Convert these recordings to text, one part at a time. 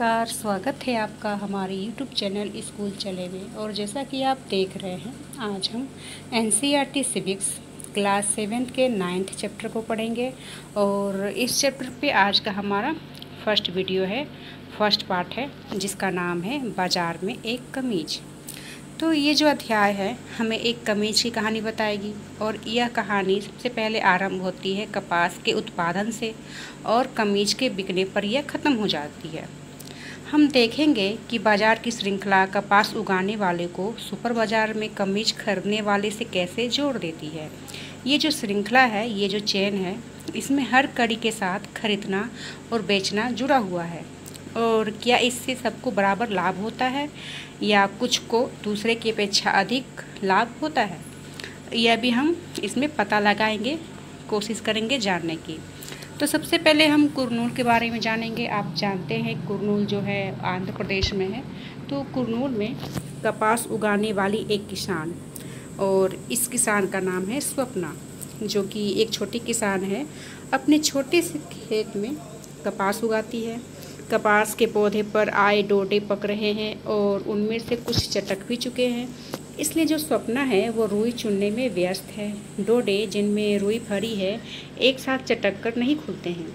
नमस्कार, स्वागत है आपका हमारे YouTube चैनल स्कूल चले में। और जैसा कि आप देख रहे हैं, आज हम N C R T civics class seventh के नाइन्थ चैप्टर को पढ़ेंगे। और इस चैप्टर पे आज का हमारा फ़र्स्ट वीडियो है, फ़र्स्ट पार्ट है, जिसका नाम है बाज़ार में एक कमीज। तो ये जो अध्याय है, हमें एक कमीज की कहानी बताएगी। और यह कहानी सबसे पहले आरंभ होती है कपास के उत्पादन से, और कमीज के बिकने पर यह ख़त्म हो जाती है। हम देखेंगे कि बाज़ार की श्रृंखला कपास उगाने वाले को सुपर बाज़ार में कमीज खरीदने वाले से कैसे जोड़ देती है। ये जो श्रृंखला है, ये जो चेन है, इसमें हर कड़ी के साथ खरीदना और बेचना जुड़ा हुआ है। और क्या इससे सबको बराबर लाभ होता है, या कुछ को दूसरे की अपेक्षा अधिक लाभ होता है? यह भी हम इसमें पता लगाएँगे, कोशिश करेंगे जानने की। तो सबसे पहले हम कुरनूल के बारे में जानेंगे। आप जानते हैं कुरनूल जो है आंध्र प्रदेश में है। तो कुरनूल में कपास उगाने वाली एक किसान और इस किसान का नाम है स्वप्ना, जो कि एक छोटी किसान है। अपने छोटे से खेत में कपास उगाती है। कपास के पौधे पर आए डोडे पक रहे हैं और उनमें से कुछ चटक भी चुके हैं। इसलिए जो सपना है, वो रुई चुनने में व्यस्त है। डोडे जिनमें रुई भरी है, एक साथ चटक कर नहीं खुलते हैं।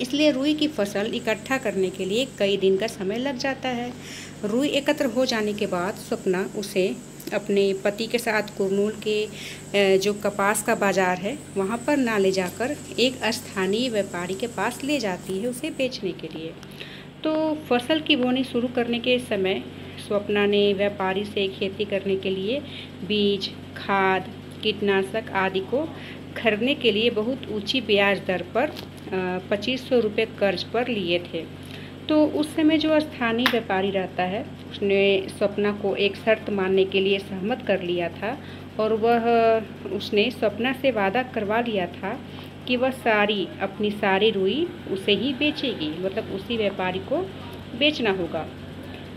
इसलिए रुई की फ़सल इकट्ठा करने के लिए कई दिन का समय लग जाता है। रुई एकत्र हो जाने के बाद सपना उसे अपने पति के साथ कुरनूल के जो कपास का बाज़ार है, वहाँ पर ना ले जाकर एक स्थानीय व्यापारी के पास ले जाती है उसे बेचने के लिए। तो फ़सल की बोनी शुरू करने के समय स्वप्ना ने व्यापारी से खेती करने के लिए बीज, खाद, कीटनाशक आदि को खरीदने के लिए बहुत ऊँची ब्याज दर पर पच्चीस सौ रुपये कर्ज पर लिए थे। तो उस समय जो स्थानीय व्यापारी रहता है, उसने सपना को एक शर्त मानने के लिए सहमत कर लिया था और वह, उसने सपना से वादा करवा लिया था कि वह सारी, अपनी सारी रुई उसे ही बेचेगी मतलब उसी व्यापारी को बेचना होगा।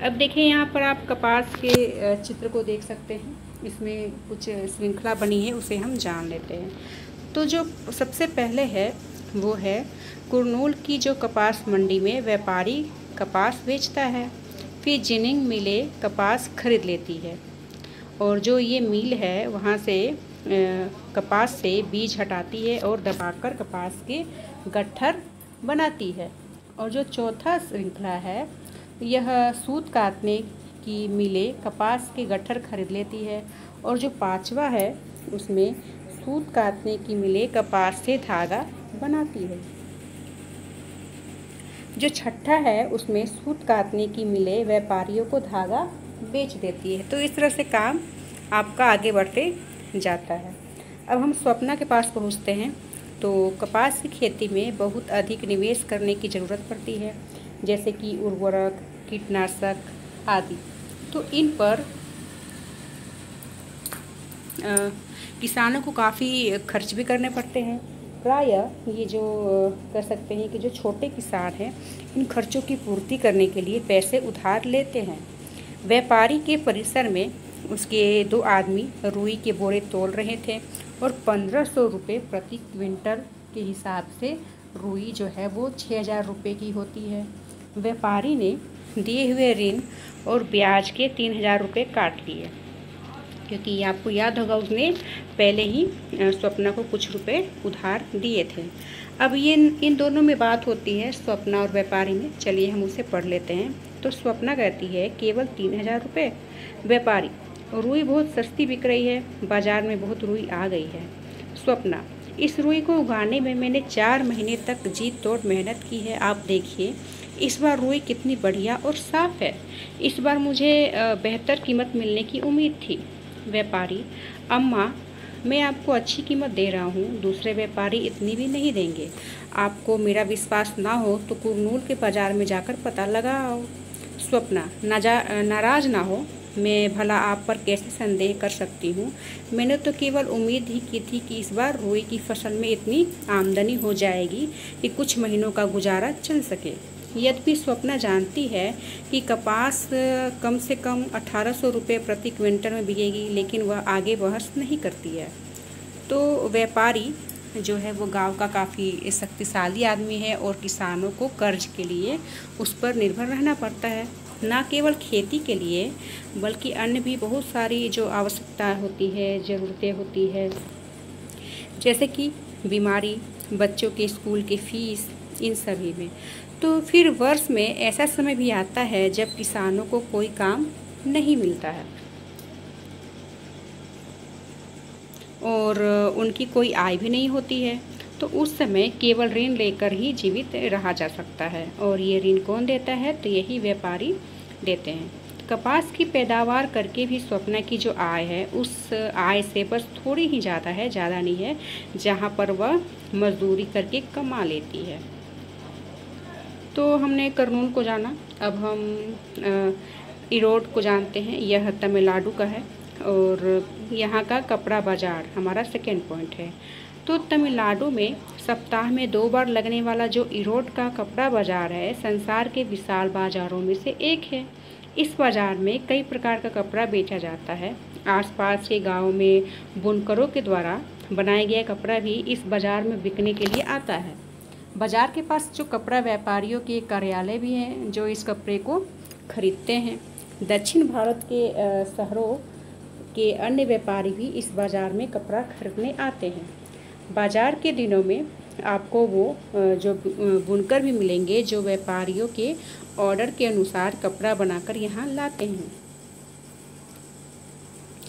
अब देखिए यहाँ पर आप कपास के चित्र को देख सकते हैं। इसमें कुछ श्रृंखला बनी है, उसे हम जान लेते हैं। तो जो सबसे पहले है, वो है, कुरनूल की जो कपास मंडी में व्यापारी कपास बेचता है, फिर जिनिंग मिले कपास खरीद लेती है। और जो ये मिल है, वहाँ से कपास से बीज हटाती है और दबाकर कपास के गट्ठर बनाती है। और जो चौथा श्रृंखला है यह सूत काटने की मिले कपास के गट्ठर खरीद लेती है और जो पांचवा है, उसमें सूत काटने की मिले कपास से धागा बनाती है। जो छठा है, उसमें सूत काटने की मिले व्यापारियों को धागा बेच देती है। तो इस तरह से काम आपका आगे बढ़ते जाता है। अब हम स्वप्ना के पास पहुँचते हैं। तो कपास की खेती में बहुत अधिक निवेश करने की ज़रूरत पड़ती है। जैसे कि उर्वरक कीटनाशक आदि। तो इन पर आ, किसानों को काफ़ी खर्च भी करने पड़ते हैं। प्रायः ये जो कह सकते हैं कि जो छोटे किसान हैं इन खर्चों की पूर्ति करने के लिए पैसे उधार लेते हैं। व्यापारी के परिसर में उसके दो आदमी रुई के बोरे तोल रहे थे और पंद्रह सौ रुपये प्रति क्विंटल के हिसाब से रुई जो है वो छः हज़ार रुपये की होती है। व्यापारी ने दिए हुए ऋण और ब्याज के तीन हज़ार रुपये काट लिए। क्योंकि आपको याद होगा, उसने पहले ही स्वप्ना को कुछ रुपए उधार दिए थे। अब ये इन दोनों में बात होती है स्वप्ना और व्यापारी में। चलिए हम उसे पढ़ लेते हैं। तो स्वप्ना कहती है, केवल तीन हज़ार रुपये? व्यापारी, रुई बहुत सस्ती बिक रही है, बाज़ार में बहुत रुई आ गई है। स्वप्ना इस रुई को उगाने में मैंने चार महीने तक जीत तोड़ मेहनत की है। आप देखिए, इस बार रुई कितनी बढ़िया और साफ़ है। इस बार मुझे बेहतर कीमत मिलने की उम्मीद थी। व्यापारी, अम्मा, मैं आपको अच्छी कीमत दे रहा हूँ, दूसरे व्यापारी इतनी भी नहीं देंगे। आपको मेरा विश्वास ना हो तो कुरनूल के बाज़ार में जाकर पता लगाओ। स्वप्ना नाराज़ ना हो। मैं भला आप पर कैसे संदेह कर सकती हूँ? मैंने तो केवल उम्मीद ही की थी कि इस बार रुई की फ़सल में इतनी आमदनी हो जाएगी कि कुछ महीनों का गुजारा चल सके। यद्यपि स्वप्ना जानती है कि कपास कम से कम अठारह सौ रुपये प्रति क्विंटल में बिकेगी, लेकिन वह आगे बहस नहीं करती है। तो व्यापारी जो है, वो गाँव का काफ़ी शक्तिशाली आदमी है और किसानों को कर्ज के लिए उस पर निर्भर रहना पड़ता है। ना केवल खेती के लिए, बल्कि अन्य भी बहुत सारी जो आवश्यकता होती है, ज़रूरतें होती है। जैसे कि बीमारी, बच्चों के स्कूल की फ़ीस, इन सभी में। तो फिर वर्ष में ऐसा समय भी आता है जब किसानों को कोई काम नहीं मिलता है। और उनकी कोई आय भी नहीं होती है। तो उस समय केवल ऋण लेकर ही जीवित रहा जा सकता है। और ये ऋण कौन देता है? तो यही व्यापारी देते हैं। कपास की पैदावार करके भी स्वप्ना की जो आय है, उस आय से बस थोड़ी ही ज़्यादा है, ज़्यादा नहीं है, जहाँ पर वह मजदूरी करके कमा लेती है। तो हमने करनूल को जाना। अब हम इरोड को जानते हैं। यह तमिलनाडु का है और यहाँ का कपड़ा बाज़ार हमारा सेकेंड पॉइंट है। तो तमिलनाडु में सप्ताह में दो बार लगने वाला जो इरोड का कपड़ा बाज़ार है, संसार के विशाल बाज़ारों में से एक है। इस बाज़ार में कई प्रकार का कपड़ा बेचा जाता है। आसपास के गाँव में बुनकरों के द्वारा बनाया गया कपड़ा भी इस बाज़ार में बिकने के लिए आता है। बाज़ार के पास जो कपड़ा व्यापारियों के कार्यालय भी हैं, जो इस कपड़े को खरीदते हैं। दक्षिण भारत के शहरों के अन्य व्यापारी भी इस बाज़ार में कपड़ा खरीदने आते हैं। बाज़ार के दिनों में आपको वो जो बुनकर भी मिलेंगे जो व्यापारियों के ऑर्डर के अनुसार कपड़ा बनाकर यहाँ लाते हैं।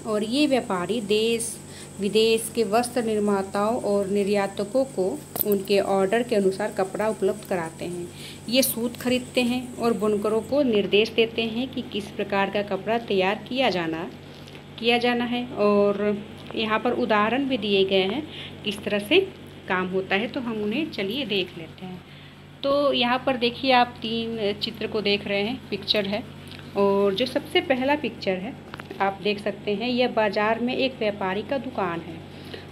और ये व्यापारी देश, विदेश के वस्त्र निर्माताओं और निर्यातकों को उनके ऑर्डर के अनुसार कपड़ा उपलब्ध कराते हैं। ये सूत खरीदते हैं और बुनकरों को निर्देश देते हैं कि किस प्रकार का कपड़ा तैयार किया जाना किया जाना है। और यहाँ पर उदाहरण भी दिए गए हैं, किस तरह से काम होता है तो हम उन्हें चलिए देख लेते हैं। तो यहाँ पर देखिए आप तीन चित्र को देख रहे हैं पिक्चर है, और जो सबसे पहला पिक्चर है, आप देख सकते हैं, यह बाज़ार में एक व्यापारी का दुकान है,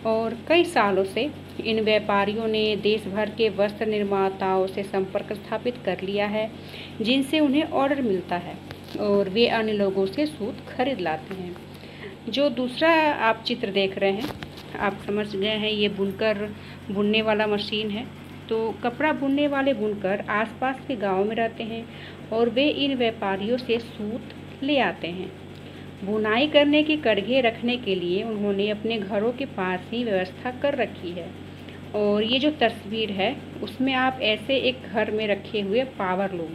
और कई सालों से इन व्यापारियों ने देश भर के वस्त्र निर्माताओं से संपर्क स्थापित कर लिया है, जिनसे उन्हें ऑर्डर मिलता है, और वे अन्य लोगों से सूत खरीद लाते हैं। जो दूसरा आप चित्र देख रहे हैं, आप समझ गए हैं, ये बुनकर, बुनने वाला मशीन है। तो कपड़ा बुनने वाले बुनकर आसपास के गाँव में रहते हैं और वे इन व्यापारियों से सूत ले आते हैं। बुनाई करने के कड़घे रखने के लिए उन्होंने अपने घरों के पास ही व्यवस्था कर रखी है। और ये जो तस्वीर है, उसमें आप ऐसे एक घर में रखे हुए पावर लूम।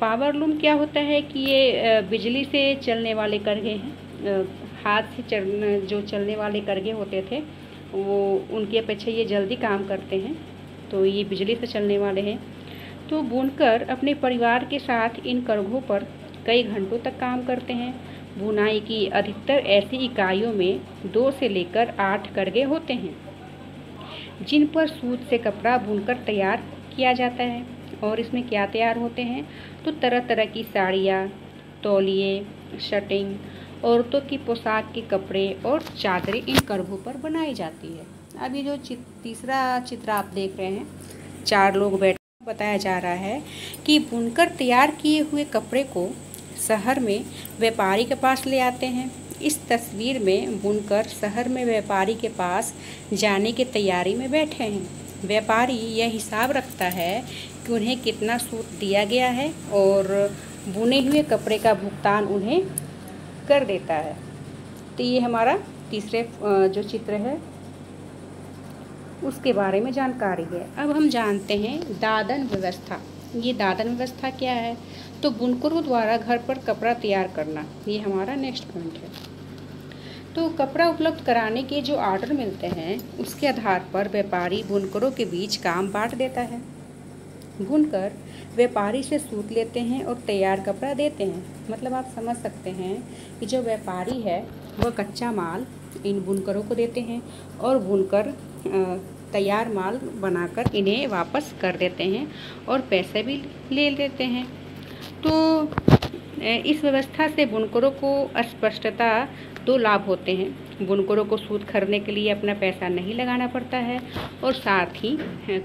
पावर लूम क्या होता है कि ये बिजली से चलने वाले करघे हैं हाथ से चल, जो चलने वाले करगे होते थे, वो उनकी अपेक्षा ये जल्दी काम करते हैं। तो ये बिजली से चलने वाले हैं। तो बुनकर अपने परिवार के साथ इन करघों पर कई घंटों तक काम करते हैं। बुनाई की अधिकतर ऐसी इकाइयों में दो से लेकर आठ करगे होते हैं, जिन पर सूत से कपड़ा बुनकर तैयार किया जाता है। और इसमें क्या तैयार होते हैं? तो तरह तरह की साड़ियाँ, तौलिए, शटिंग औरतों की पोशाक के कपड़े और चादरें इन करघों पर बनाई जाती है। ये जो चित, तीसरा चित्र आप देख रहे हैं चार लोग बैठे बताया जा रहा है कि बुनकर तैयार किए हुए कपड़े को शहर में व्यापारी के पास ले आते हैं। इस तस्वीर में बुनकर शहर में व्यापारी के पास जाने की तैयारी में बैठे हैं। व्यापारी यह हिसाब रखता है कि उन्हें कितना सूट दिया गया है और बुने हुए कपड़े का भुगतान उन्हें कर देता है। तो ये हमारा तीसरे जो चित्र है, उसके बारे में जानकारी है। अब हम जानते हैं दादन व्यवस्था। ये दादन व्यवस्था क्या है? तो बुनकरों द्वारा घर पर कपड़ा तैयार करना, ये हमारा नेक्स्ट पॉइंट है। तो कपड़ा उपलब्ध कराने के जो ऑर्डर मिलते हैं, उसके आधार पर व्यापारी बुनकरों के बीच काम बांट देता है। बुनकर व्यापारी से सूत लेते हैं और तैयार कपड़ा देते हैं। मतलब आप समझ सकते हैं कि जो व्यापारी है, वह कच्चा माल इन बुनकरों को देते हैं और बुनकर तैयार माल बनाकर इन्हें वापस कर देते हैं और पैसे भी ले लेते हैं। तो इस व्यवस्था से बुनकरों को स्पष्टता दो लाभ होते हैं। बुनकरों को सूत खरीदने के लिए अपना पैसा नहीं लगाना पड़ता है और साथ ही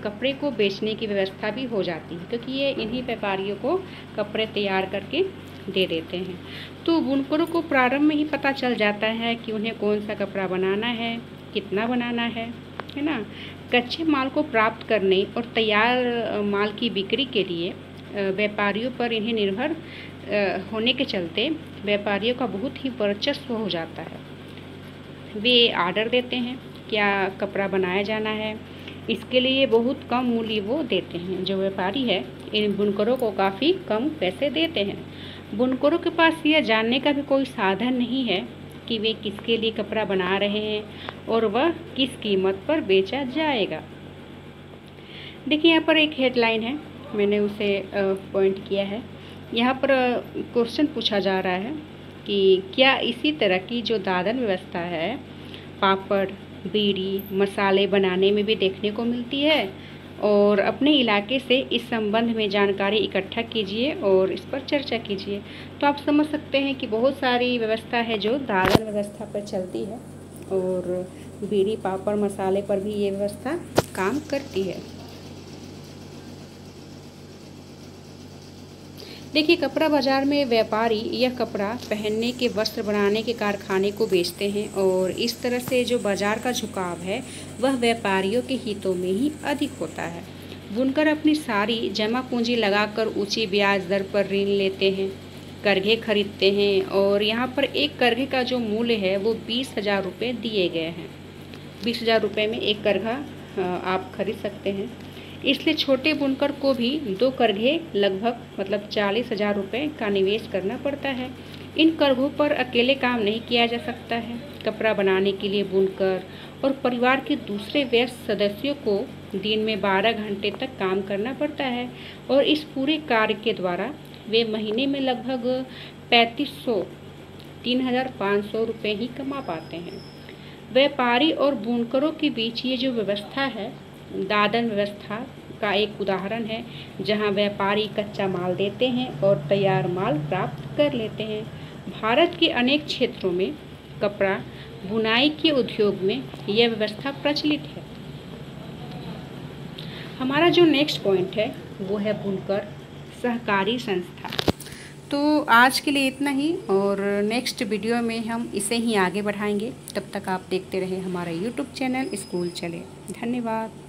कपड़े को बेचने की व्यवस्था भी हो जाती है, क्योंकि ये इन्हीं व्यापारियों को कपड़े तैयार करके दे देते हैं। तो बुनकरों को प्रारंभ में ही पता चल जाता है कि उन्हें कौन सा कपड़ा बनाना है, कितना बनाना है है ना? कच्चे माल को प्राप्त करने और तैयार माल की बिक्री के लिए व्यापारियों पर इन्हें निर्भर होने के चलते व्यापारियों का बहुत ही वर्चस्व हो जाता है। वे आर्डर देते हैं, क्या कपड़ा बनाया जाना है, इसके लिए बहुत कम मूल्य वो देते हैं। जो व्यापारी है, इन बुनकरों को काफ़ी कम पैसे देते हैं। बुनकरों के पास यह जानने का भी कोई साधन नहीं है कि वे किसके लिए कपड़ा बना रहे हैं और वह किस कीमत पर बेचा जाएगा। देखिए, यहाँ पर एक हेडलाइन है, मैंने उसे पॉइंट किया है। यहाँ पर क्वेश्चन पूछा जा रहा है कि क्या इसी तरह की जो दादन व्यवस्था है, पापड़, बीड़ी, मसाले बनाने में भी देखने को मिलती है? और अपने इलाके से इस संबंध में जानकारी इकट्ठा कीजिए और इस पर चर्चा कीजिए। तो आप समझ सकते हैं कि बहुत सारी व्यवस्था है जो दादन व्यवस्था पर चलती है और बीड़ी, पापड़, मसाले पर भी ये व्यवस्था काम करती है। देखिए, कपड़ा बाज़ार में व्यापारी यह कपड़ा पहनने के वस्त्र बनाने के कारखाने को बेचते हैं और इस तरह से जो बाज़ार का झुकाव है, वह व्यापारियों के हितों में ही अधिक होता है। बुनकर अपनी सारी जमा पूंजी लगाकर ऊँची ब्याज दर पर ऋण लेते हैं, करघे खरीदते हैं और यहाँ पर एक करघे का जो मूल्य है, वो बीस हज़ार रुपये दिए गए हैं। बीस हज़ार रुपये में एक करघा आप खरीद सकते हैं। इसलिए छोटे बुनकर को भी दो करघे, लगभग मतलब चालीस हज़ार रुपये का निवेश करना पड़ता है। इन करघों पर अकेले काम नहीं किया जा सकता है। कपड़ा बनाने के लिए बुनकर और परिवार के दूसरे व्यस्त सदस्यों को दिन में बारह घंटे तक काम करना पड़ता है और इस पूरे कार्य के द्वारा वे महीने में लगभग पैंतीस सौ, तीन हज़ार पाँच सौ रुपये ही कमा पाते हैं। व्यापारी और बुनकरों के बीच ये जो व्यवस्था है दादन व्यवस्था का एक उदाहरण है, जहाँ व्यापारी कच्चा माल देते हैं और तैयार माल प्राप्त कर लेते हैं। भारत के अनेक क्षेत्रों में कपड़ा, बुनाई के उद्योग में यह व्यवस्था प्रचलित है। हमारा जो नेक्स्ट पॉइंट है, वो है बुनकर सहकारी संस्था। तो आज के लिए इतना ही, और नेक्स्ट वीडियो में हम इसे ही आगे बढ़ाएँगे। तब तक आप देखते रहें हमारा यूट्यूब चैनल स्कूल चले धन्यवाद।